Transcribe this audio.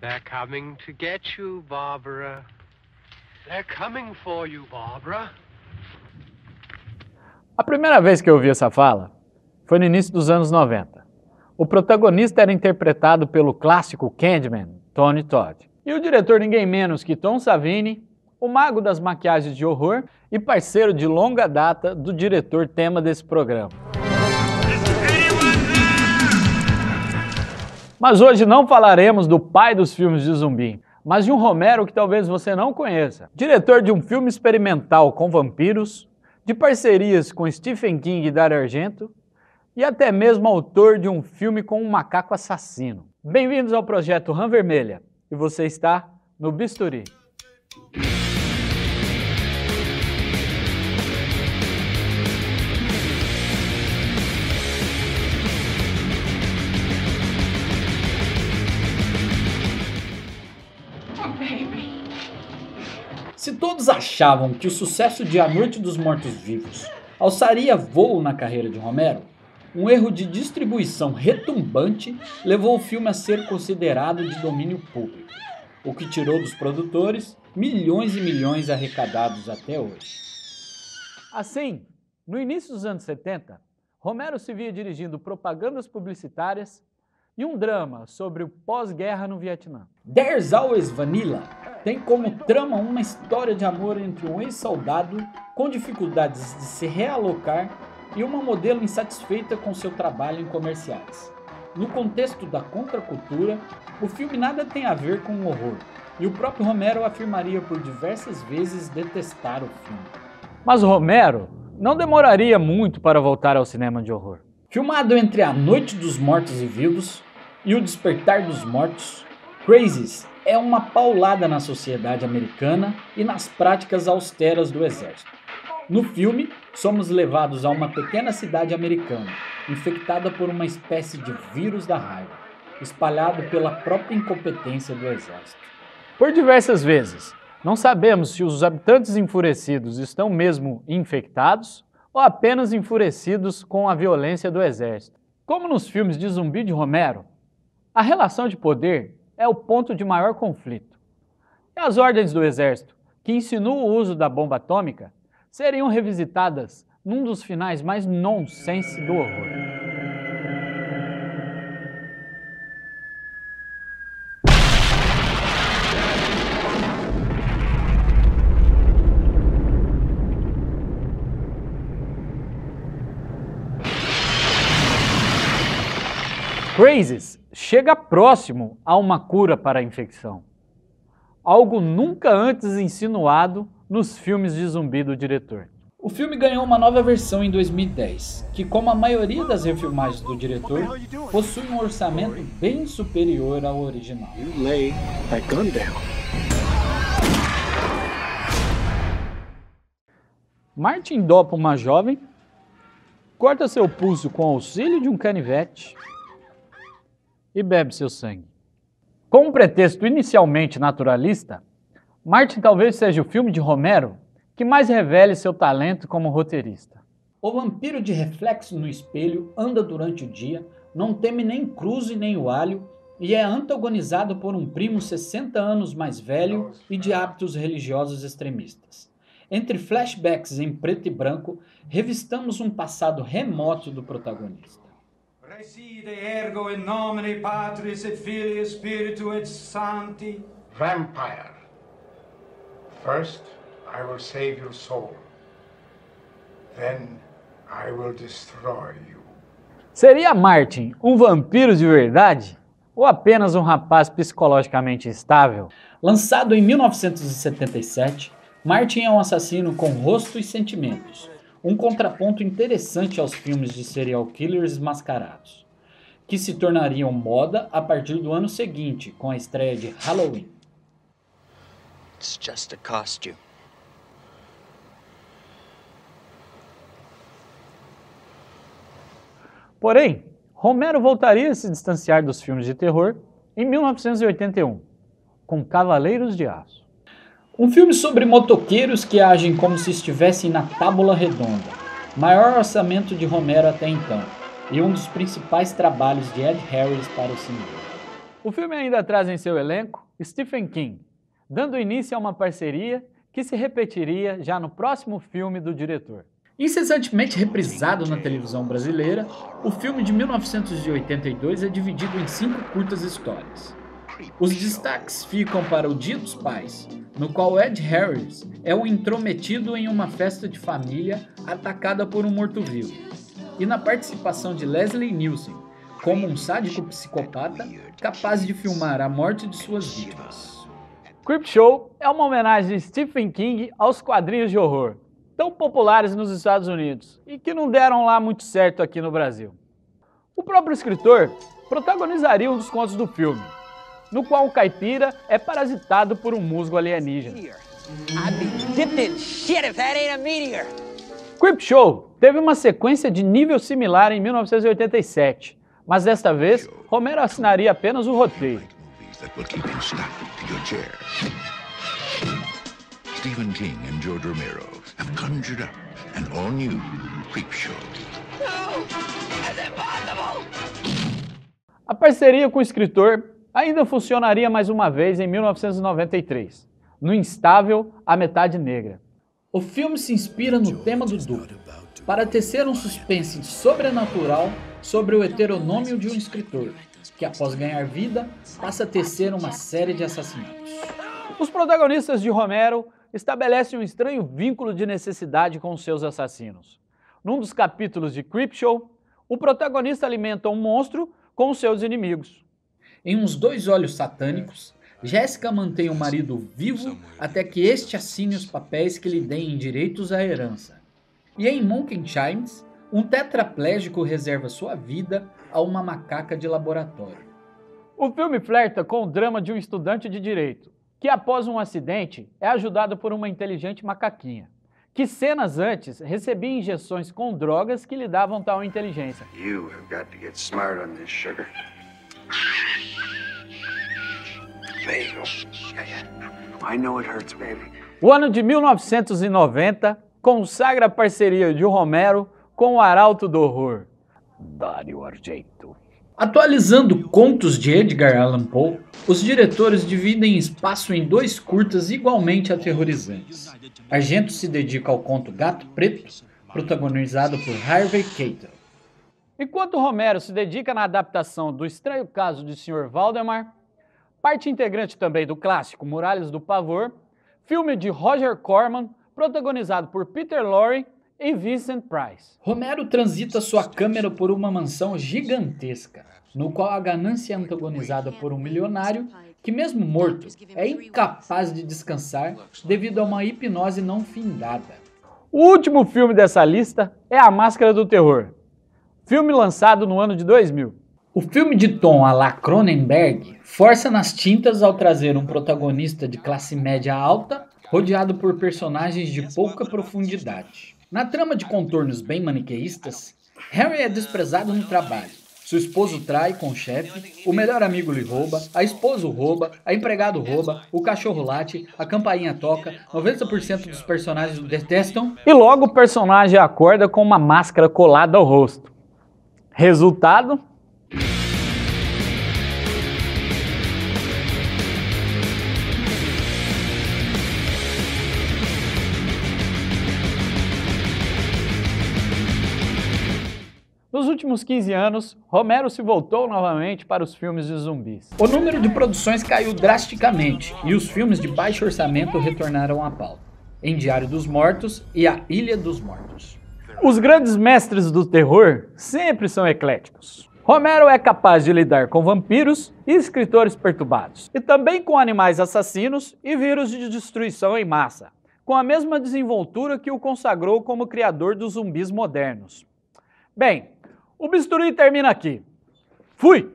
They're coming to get you, Barbara. They're coming for you, Barbara. A primeira vez que eu ouvi essa fala foi no início dos anos 90. O protagonista era interpretado pelo clássico Candyman, Tony Todd. E o diretor ninguém menos que Tom Savini, o mago das maquiagens de horror e parceiro de longa data do diretor tema desse programa. Mas hoje não falaremos do pai dos filmes de zumbi, mas de um Romero que talvez você não conheça. Diretor de um filme experimental com vampiros, de parcerias com Stephen King e Dario Argento, e até mesmo autor de um filme com um macaco assassino. Bem-vindos ao projeto Ram Vermelha, e você está no Bisturi. Todos achavam que o sucesso de A Noite dos Mortos-Vivos alçaria voo na carreira de Romero, um erro de distribuição retumbante levou o filme a ser considerado de domínio público, o que tirou dos produtores milhões e milhões arrecadados até hoje. Assim, no início dos anos 70, Romero se via dirigindo propagandas publicitárias e um drama sobre o pós-guerra no Vietnã. There's Always Vanilla tem como trama uma história de amor entre um ex-soldado com dificuldades de se realocar e uma modelo insatisfeita com seu trabalho em comerciais. No contexto da contracultura, o filme nada tem a ver com o horror, e o próprio Romero afirmaria por diversas vezes detestar o filme. Mas Romero não demoraria muito para voltar ao cinema de horror. Filmado entre A Noite dos Mortos e Vivos e O Despertar dos Mortos, Crazies é uma paulada na sociedade americana e nas práticas austeras do exército. No filme, somos levados a uma pequena cidade americana, infectada por uma espécie de vírus da raiva, espalhado pela própria incompetência do exército. Por diversas vezes, não sabemos se os habitantes enfurecidos estão mesmo infectados ou apenas enfurecidos com a violência do exército. Como nos filmes de zumbi de Romero, a relação de poder é o ponto de maior conflito. E as ordens do exército, que insinuam o uso da bomba atômica, seriam revisitadas num dos finais mais nonsense do horror. Crazes chega próximo a uma cura para a infecção. Algo nunca antes insinuado nos filmes de zumbi do diretor. O filme ganhou uma nova versão em 2010, que, como a maioria das refilmagens do diretor, possui um orçamento bem superior ao original. Martin dopa uma jovem, corta seu pulso com auxílio de um canivete e bebe seu sangue. Com um pretexto inicialmente naturalista, Martin talvez seja o filme de Romero que mais revele seu talento como roteirista. O vampiro de reflexo no espelho anda durante o dia, não teme nem cruze nem o alho e é antagonizado por um primo 60 anos mais velho e de hábitos religiosos extremistas. Entre flashbacks em preto e branco, revistamos um passado remoto do protagonista. Reside ergo in nomine Patris et Filii Spiritu et Sancti. Vampire. First, I will save your soul. Then, I will destroy you. Seria Martin um vampiro de verdade? Ou apenas um rapaz psicologicamente instável? Lançado em 1977, Martin é um assassino com rosto e sentimentos um contraponto interessante aos filmes de serial killers mascarados, que se tornariam moda a partir do ano seguinte, com a estreia de Halloween. It's just a costume. Porém, Romero voltaria a se distanciar dos filmes de terror em 1981, com Cavaleiros de Aço. Um filme sobre motoqueiros que agem como se estivessem na tábula redonda. Maior orçamento de Romero até então, e um dos principais trabalhos de Ed Harris para o cinema. O filme ainda traz em seu elenco Stephen King, dando início a uma parceria que se repetiria já no próximo filme do diretor. Incessantemente reprisado na televisão brasileira, o filme de 1982 é dividido em cinco curtas histórias. Os destaques ficam para O Dia dos Pais, no qual Ed Harris é um intrometido em uma festa de família atacada por um morto-vivo, e na participação de Leslie Nielsen, como um sádico psicopata capaz de filmar a morte de suas vítimas. Creepshow é uma homenagem de Stephen King aos quadrinhos de horror, tão populares nos Estados Unidos e que não deram lá muito certo aqui no Brasil. O próprio escritor protagonizaria um dos contos do filme, no qual o caipira é parasitado por um musgo alienígena. Creepshow teve uma sequência de nível similar em 1987, mas desta vez Romero assinaria apenas o roteiro. Stephen King and George Romero have conjured up an all-new Creepshow. No! That's impossible! A parceria com o escritor ainda funcionaria mais uma vez em 1993, no instável A Metade Negra. O filme se inspira no tema do duplo, para tecer um suspense sobrenatural sobre o heteronômio de um escritor, que após ganhar vida, passa a tecer uma série de assassinatos. Os protagonistas de Romero estabelece um estranho vínculo de necessidade com seus assassinos. Num dos capítulos de Creepshow, o protagonista alimenta um monstro com seus inimigos. Em uns dois olhos satânicos, Jéssica mantém o marido vivo até que este assine os papéis que lhe deem direitos à herança. E em Monkey Chimes, um tetraplégico reserva sua vida a uma macaca de laboratório. O filme flerta com o drama de um estudante de direito, que após um acidente é ajudado por uma inteligente macaquinha, que cenas antes recebia injeções com drogas que lhe davam tal inteligência. You have got to get smart on this sugar. O ano de 1990 consagra a parceria de Romero com o arauto do horror, Dario Argento. Atualizando contos de Edgar Allan Poe, os diretores dividem espaço em dois curtas igualmente aterrorizantes. Argento se dedica ao conto Gato Preto, protagonizado por Harvey Keitel. Enquanto Romero se dedica na adaptação do estranho caso de Sr. Valdemar, parte integrante também do clássico Muralhas do Pavor, filme de Roger Corman, protagonizado por Peter Lorre e Vincent Price. Romero transita sua câmera por uma mansão gigantesca, no qual a ganância é antagonizada por um milionário que, mesmo morto, é incapaz de descansar devido a uma hipnose não findada. O último filme dessa lista é A Máscara do Terror, filme lançado no ano de 2000. O filme de tom a la Cronenberg força nas tintas ao trazer um protagonista de classe média alta rodeado por personagens de pouca profundidade. Na trama de contornos bem maniqueístas, Harry é desprezado no trabalho. Seu esposo trai com o chefe, o melhor amigo lhe rouba, a esposa o rouba, a empregado rouba, o cachorro late, a campainha toca, 90% dos personagens o detestam. E logo o personagem acorda com uma máscara colada ao rosto. Resultado? Nos últimos 15 anos, Romero se voltou novamente para os filmes de zumbis. O número de produções caiu drasticamente e os filmes de baixo orçamento retornaram à pauta, em Diário dos Mortos e A Ilha dos Mortos. Os grandes mestres do terror sempre são ecléticos. Romero é capaz de lidar com vampiros e escritores perturbados, e também com animais assassinos e vírus de destruição em massa, com a mesma desenvoltura que o consagrou como criador dos zumbis modernos. Bem, o bisturi termina aqui. Fui!